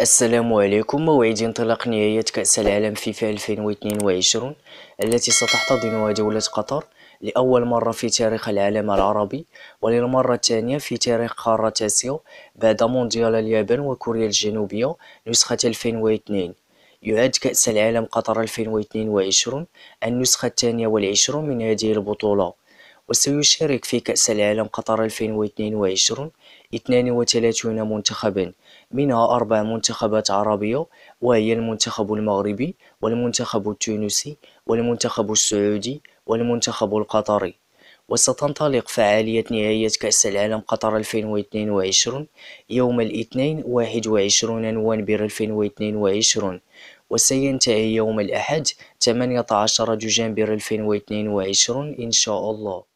السلام عليكم. موعد انطلاق نهائية كأس العالم فيفا 2022 التي ستحتضنها دولة قطر لأول مرة في تاريخ العالم العربي وللمرة الثانية في تاريخ قارة آسيا بعد مونديال اليابان وكوريا الجنوبية نسخة 2002 يعد كأس العالم قطر 2022 النسخة الثانية والعشرون من هذه البطولة. وسيشارك في كأس العالم قطر 2022 32 منتخبا منها أربع منتخبات عربية وهي المنتخب المغربي والمنتخب التونسي والمنتخب السعودي والمنتخب القطري. وستنطلق فعالية نهائية كأس العالم قطر 2022 يوم الاثنين 21 نوفمبر 2022 وسينتهي يوم الأحد 18 دجنبر 2022 إن شاء الله.